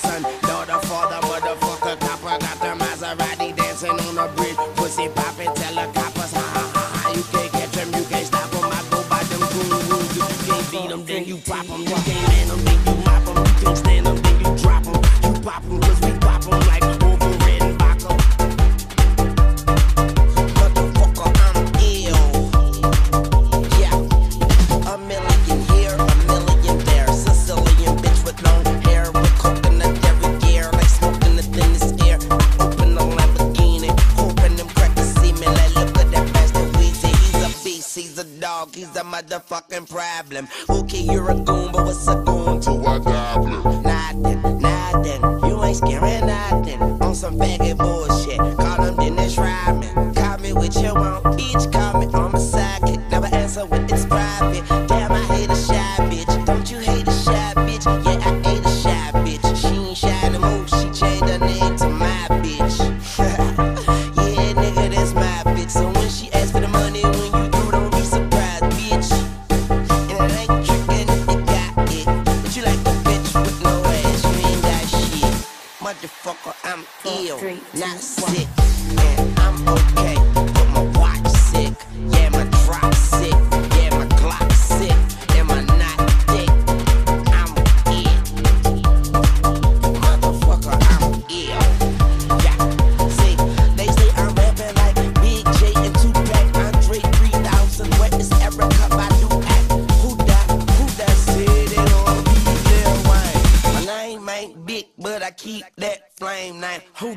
son. Daughter, father, motherfucker, copper. Got the Maserati dancing on the bridge. Pussy popping, tell the coppers, ha ha ha ha. You can't catch them, you can't stop them. I go by them cool rules. If you can't beat them, then you pop them. You can't land them, then you mop them. You can't stand them, motherfucking problem. Okay, you're a goon, but what's a goon to a goblin? Nothing, nothing. You ain't scaring nothing. On some faggot bullshit. Call him Dennis Rodman. Call me what you want. Each me on my sidekick. Never answer when it's private. motherfucker, I'm ill, not sick, I'm but I keep that flame lit. Who